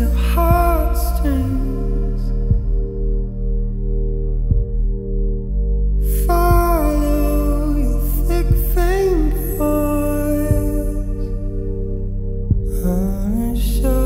your heartstrings. Follow your thick vein on a show.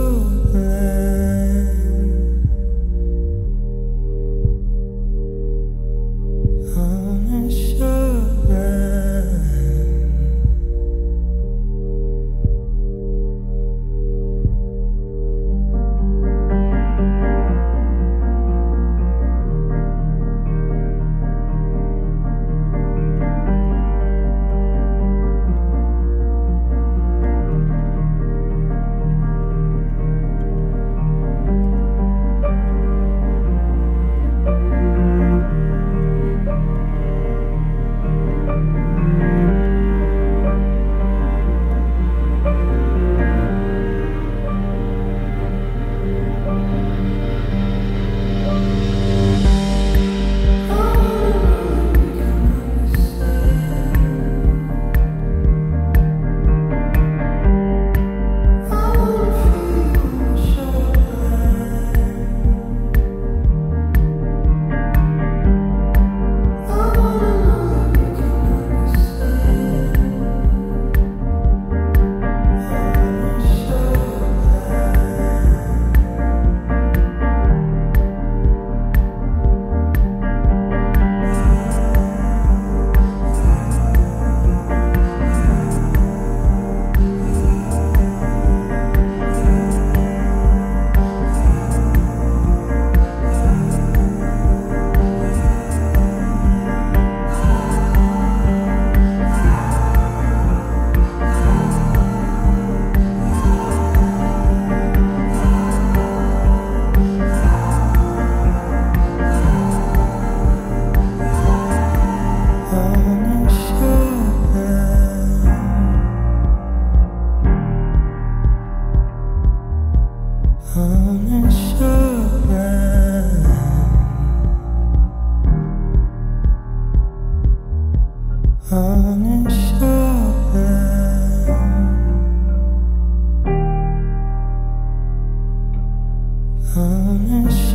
promise